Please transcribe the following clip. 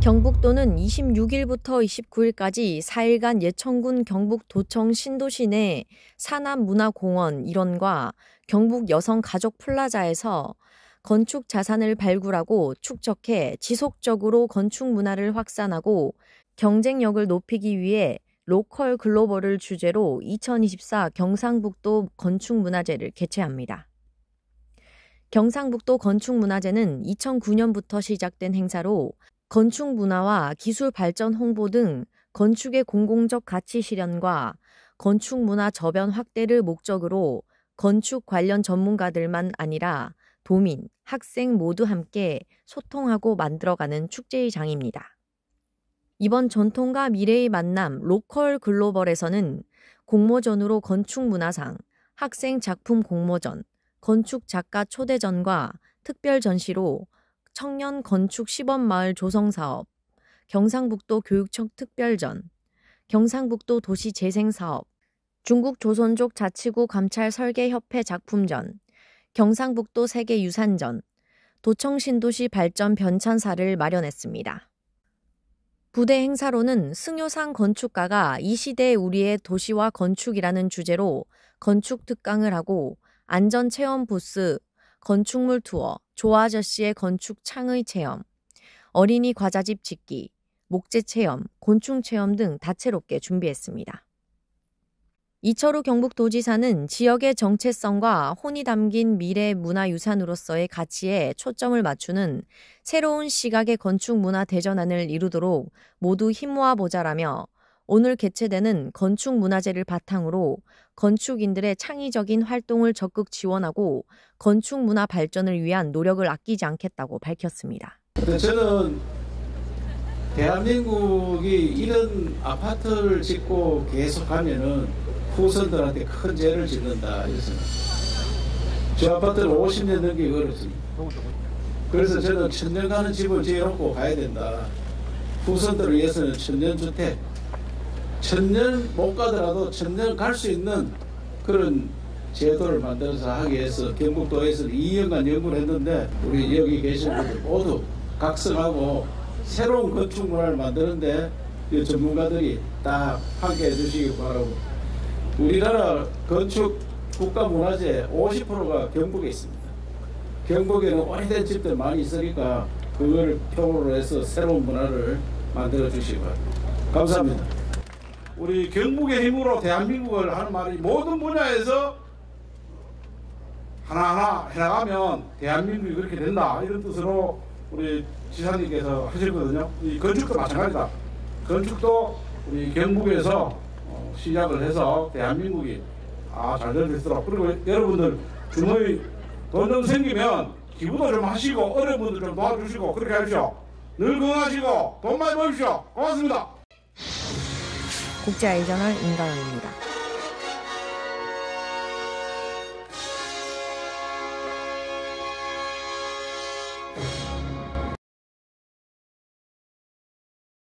경북도는 26일부터 29일까지 4일간 예천군 경북도청 신도시 내 산암문화공원 일원과 경북 여성가족 플라자에서 건축 자산을 발굴하고 축적해 지속적으로 건축 문화를 확산하고 경쟁력을 높이기 위해 local global을 주제로 2024 경상북도 건축문화제를 개최합니다. 경상북도 건축문화제는 2009년부터 시작된 행사로 건축 문화와 기술 발전 홍보 등 건축의 공공적 가치 실현과 건축 문화 저변 확대를 목적으로 건축 관련 전문가들만 아니라 도민, 학생 모두 함께 소통하고 만들어가는 축제의 장입니다. 이번 전통과 미래의 만남 로컬 글로벌에서는 공모전으로 건축 문화상, 학생 작품 공모전, 건축 작가 초대전과 특별 전시로 청년 건축 시범 마을 조성 사업, 경상북도 교육청 특별전, 경상북도 도시 재생 사업, 중국 조선족 자치구 감찰 설계 협회 작품전, 경상북도 세계 유산전, 도청 신도시 발전 변찬사를 마련했습니다. 부대 행사로는 승효상 건축가가 이 시대 우리의 도시와 건축이라는 주제로 건축 특강을 하고 안전 체험 부스, 건축물 투어, 조아저씨의 건축 창의 체험, 어린이 과자집 짓기, 목재 체험, 곤충 체험 등 다채롭게 준비했습니다. 이철우 경북도지사는 지역의 정체성과 혼이 담긴 미래 문화유산으로서의 가치에 초점을 맞추는 새로운 시각의 건축 문화 대전환을 이루도록 모두 힘 모아 보자라며 오늘 개최되는 건축문화제를 바탕으로 건축인들의 창의적인 활동을 적극 지원하고 건축문화 발전을 위한 노력을 아끼지 않겠다고 밝혔습니다. 저는 대한민국이 이런 아파트를 짓고 계속하면은 후손들한테 큰 죄를 짓는다. 저 아파트는 50년 넘게 걸었습니다. 그래서 저는 천년 가는 집을 지어놓고 가야 된다. 후손들을 위해서는 천년주택, 천년 못 가더라도 천년 갈 수 있는 그런 제도를 만들어서 하기 위해서 경북도에서 2년간 연구를 했는데 우리 여기 계신 분들 모두 각성하고 새로운 건축 문화를 만드는데 이 전문가들이 다 함께 해 주시기 바라고 우리나라 건축 국가문화재 50%가 경북에 있습니다. 경북에는 오래된 집들 많이 있으니까 그걸 표로 해서 새로운 문화를 만들어 주시기 바랍니다. 감사합니다. 우리 경북의 힘으로 대한민국을 하는 말이 모든 분야에서 하나하나 해나가면 대한민국이 그렇게 된다 이런 뜻으로 우리 지사님께서 하셨거든요. 이 건축도 마찬가지다. 건축도 우리 경북에서 어, 시작을 해서 대한민국이 아잘 될 수 있도록 그리고 여러분들 주머니 돈 좀 생기면 기부도 좀 하시고 어려운 분들 좀 도와주시고 그렇게 하십시오. 늘 건강하시고 돈 많이 버십시오. 고맙습니다. 국제아이저널 임가영입니다.